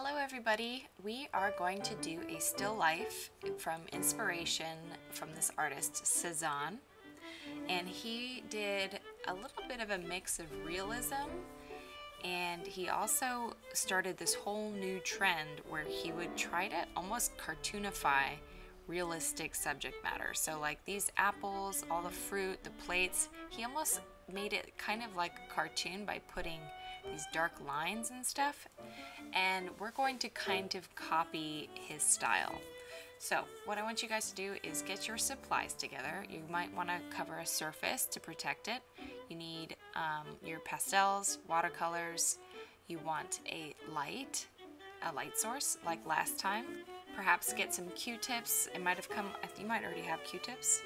Hello everybody. We are going to do a still life from inspiration from this artist Cezanne. And he did a little bit of a mix of realism and he also started this whole new trend where he would try to almost cartoonify realistic subject matter. So like these apples, all the fruit, the plates, he almost made it kind of like a cartoon by putting these dark lines and stuff. And we're going to kind of copy his style. So what I want you guys to do is get your supplies together. You might want to cover a surface to protect it. You need um, your pastels, watercolors. You want a light, a light source like last time. Perhaps get some Q-tips. It might have come, you might already have Q-tips.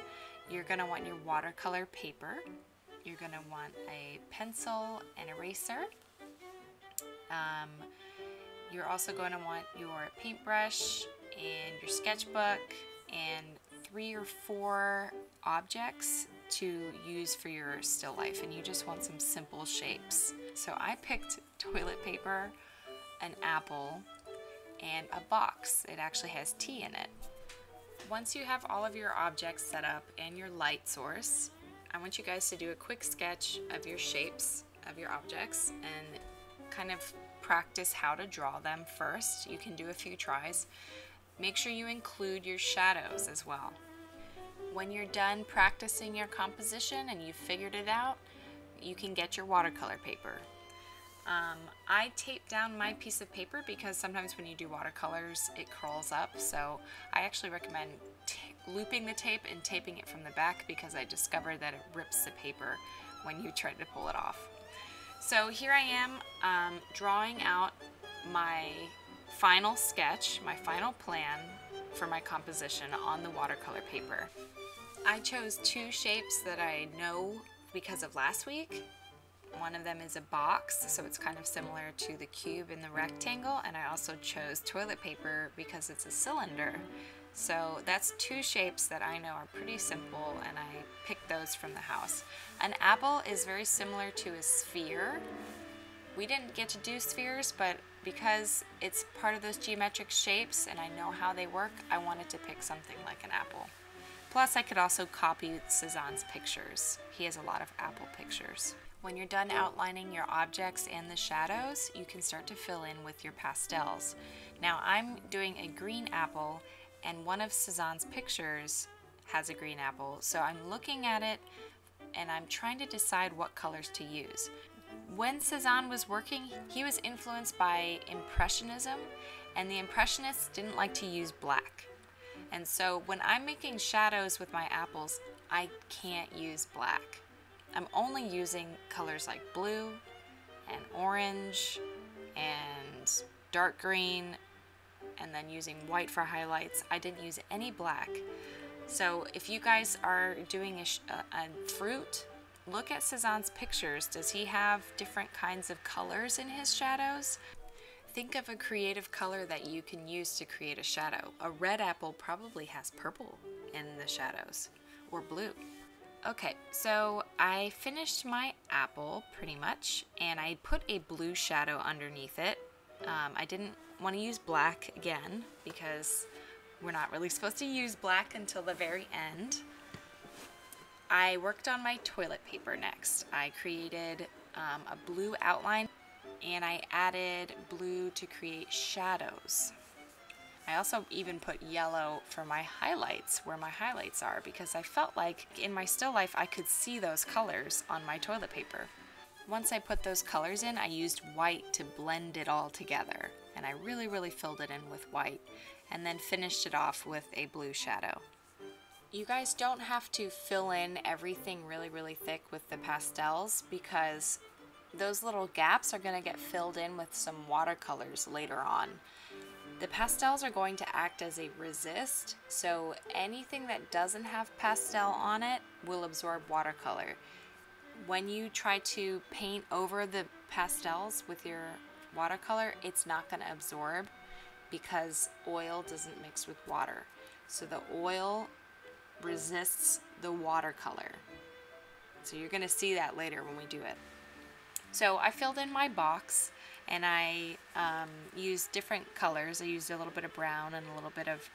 You're going to want your watercolor paper. You're going to want a pencil and eraser. Um, you're also going to want your paintbrush and your sketchbook and three or four objects to use for your still life and you just want some simple shapes. So I picked toilet paper, an apple, and a box. It actually has tea in it. Once you have all of your objects set up and your light source, I want you guys to do a quick sketch of your shapes of your objects and kind of practice how to draw them first. You can do a few tries. Make sure you include your shadows as well. When you're done practicing your composition and you've figured it out, you can get your watercolor paper. Um, I tape down my piece of paper because sometimes when you do watercolors it curls up so I actually recommend looping the tape and taping it from the back because I discovered that it rips the paper when you try to pull it off. So here I am um, drawing out my final sketch, my final plan for my composition on the watercolor paper. I chose two shapes that I know because of last week. One of them is a box, so it's kind of similar to the cube and the rectangle, and I also chose toilet paper because it's a cylinder. So that's two shapes that I know are pretty simple and I picked those from the house. An apple is very similar to a sphere. We didn't get to do spheres, but because it's part of those geometric shapes and I know how they work, I wanted to pick something like an apple. Plus I could also copy Cezanne's pictures. He has a lot of apple pictures. When you're done outlining your objects and the shadows, you can start to fill in with your pastels. Now I'm doing a green apple and one of Cezanne's pictures has a green apple. So I'm looking at it and I'm trying to decide what colors to use. When Cezanne was working, he was influenced by Impressionism, and the Impressionists didn't like to use black. And so when I'm making shadows with my apples, I can't use black. I'm only using colors like blue and orange and dark green and then using white for highlights. I didn't use any black. So if you guys are doing a, a, fruit, look at Cezanne's pictures. Does he have different kinds of colors in his shadows? Think of a creative color that you can use to create a shadow. A red apple probably has purple in the shadows, or blue. Okay, so I finished my apple pretty much, and I put a blue shadow underneath it. Um, I didn't want to use black again because we're not really supposed to use black until the very end. I worked on my toilet paper next. I created um, a blue outline and I added blue to create shadows. I also even put yellow for my highlights, where my highlights are, because I felt like in my still life I could see those colors on my toilet paper. Once I put those colors in, I used white to blend it all together and I really, really filled it in with white and then finished it off with a blue shadow. You guys don't have to fill in everything really, really thick with the pastels because those little gaps are going to get filled in with some watercolors later on. The pastels are going to act as a resist, so anything that doesn't have pastel on it will absorb watercolor. When you try to paint over the pastels with your watercolor, it's not going to absorb because oil doesn't mix with water. So the oil resists the watercolor. So you're going to see that later when we do it. So I filled in my box and I um, use different colors. I used a little bit of brown and a little bit of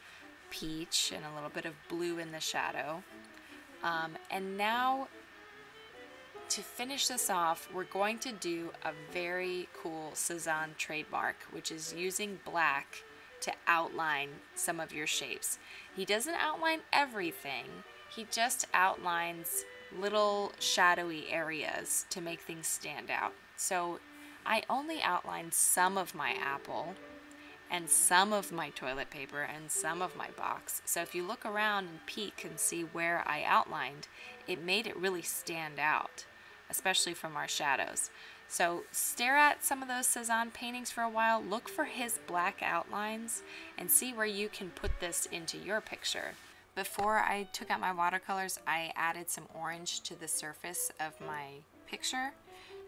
peach and a little bit of blue in the shadow. Um, and now to finish this off, we're going to do a very cool Cezanne trademark, which is using black to outline some of your shapes. He doesn't outline everything, he just outlines little shadowy areas to make things stand out. So I only outlined some of my apple and some of my toilet paper and some of my box. So if you look around and peek and see where I outlined, it made it really stand out, especially from our shadows. So stare at some of those Cezanne paintings for a while, look for his black outlines, and see where you can put this into your picture. Before I took out my watercolors, I added some orange to the surface of my picture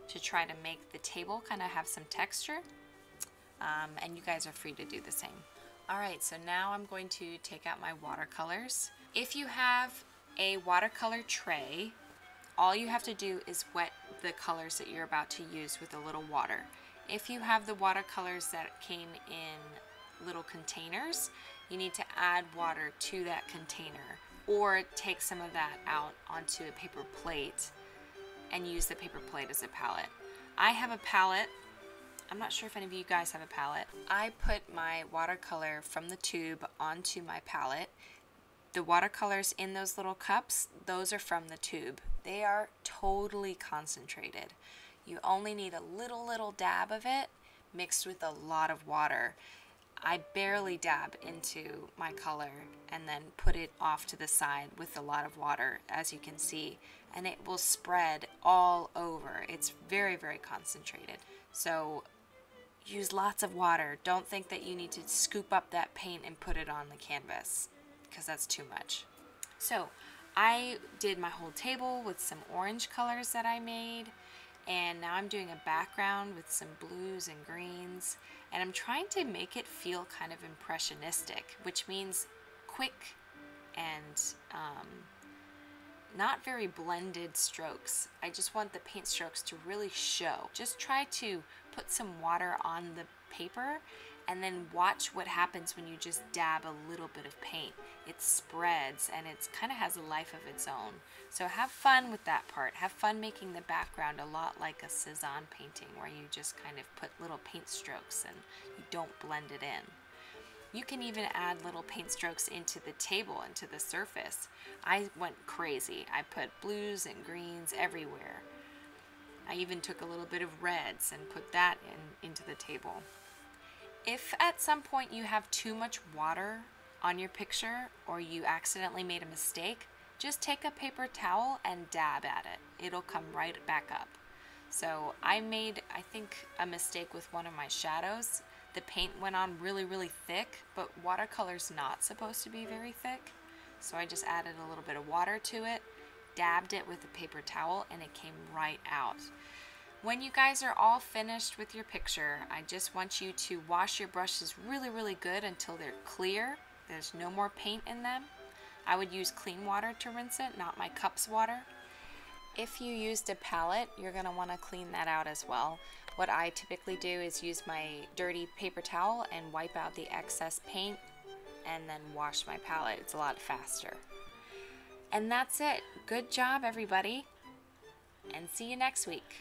to try to make the table kind of have some texture. Um, and you guys are free to do the same. All right, so now I'm going to take out my watercolors. If you have a watercolor tray, all you have to do is wet the colors that you're about to use with a little water. If you have the watercolors that came in little containers, you need to add water to that container or take some of that out onto a paper plate and use the paper plate as a palette. I have a palette. I'm not sure if any of you guys have a palette. I put my watercolor from the tube onto my palette. The watercolors in those little cups, those are from the tube. They are totally concentrated. You only need a little, little dab of it mixed with a lot of water. I barely dab into my color and then put it off to the side with a lot of water, as you can see, and it will spread all over. It's very, very concentrated. So use lots of water. Don't think that you need to scoop up that paint and put it on the canvas because that's too much. So I did my whole table with some orange colors that I made and now I'm doing a background with some blues and greens and I'm trying to make it feel kind of impressionistic which means quick and um, not very blended strokes. I just want the paint strokes to really show. Just try to put some water on the paper and then watch what happens when you just dab a little bit of paint. It spreads and it kind of has a life of its own. So have fun with that part. Have fun making the background a lot like a Cezanne painting where you just kind of put little paint strokes and you don't blend it in. You can even add little paint strokes into the table, into the surface. I went crazy. I put blues and greens everywhere. I even took a little bit of reds and put that in into the table. If at some point you have too much water on your picture or you accidentally made a mistake, just take a paper towel and dab at it. It'll come right back up. So I made, I think, a mistake with one of my shadows the paint went on really, really thick, but watercolor's not supposed to be very thick. So I just added a little bit of water to it, dabbed it with a paper towel, and it came right out. When you guys are all finished with your picture, I just want you to wash your brushes really, really good until they're clear. There's no more paint in them. I would use clean water to rinse it, not my cups water. If you used a palette, you're going to want to clean that out as well. What I typically do is use my dirty paper towel and wipe out the excess paint and then wash my palette. It's a lot faster. And that's it. Good job, everybody. And see you next week.